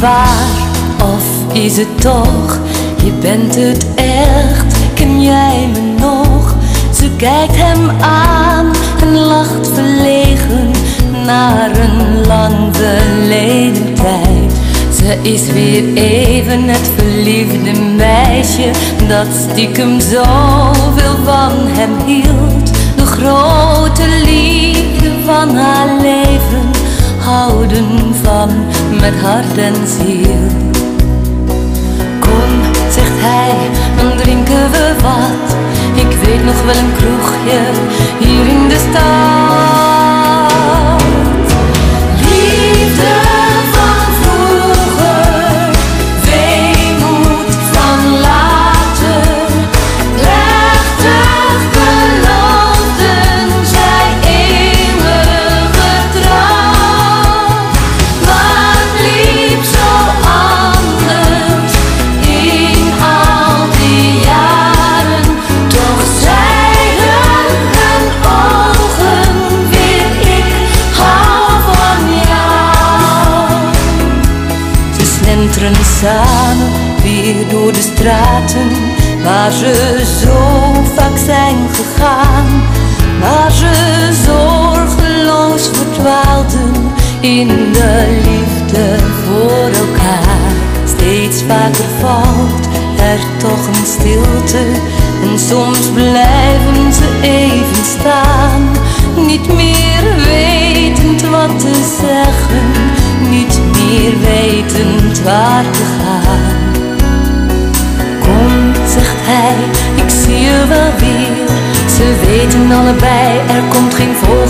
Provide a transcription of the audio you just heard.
waar of is het toch? Je bent het echt, ken jij me nog? Ze kijkt hem aan en lacht verlegen naar een lang verleden tijd. Ze is weer even het verliefde meisje dat stiekem zoveel van hem hield. De grote liefde van haar leven, houden van met hart en ziel. De straten waar ze zo vaak zijn gegaan. Waar ze zorgeloos verdwaalden in de liefde voor elkaar. Steeds vaker valt er toch een stilte en soms blijven ze even staan. Niet meer wetend wat te zeggen, niet meer wetend waar te gaan. Ze weten allebei, er komt geen volgende